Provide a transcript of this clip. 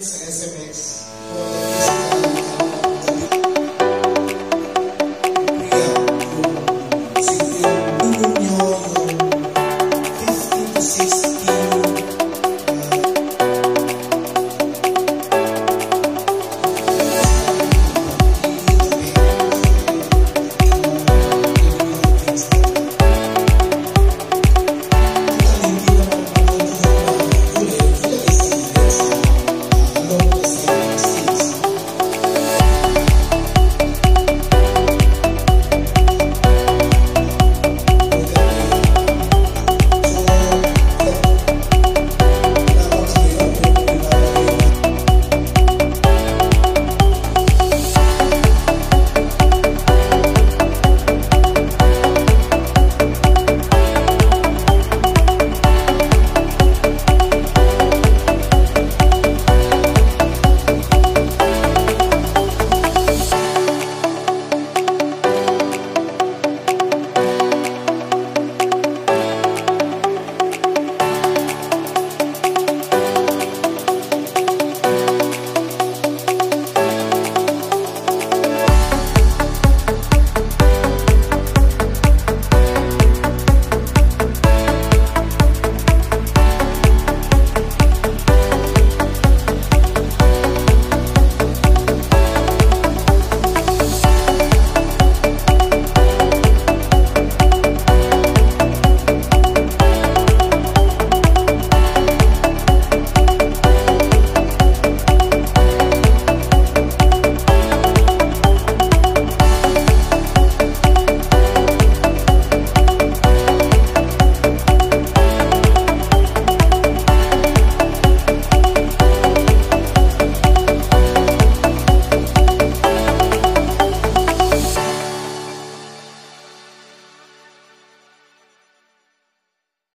SMS.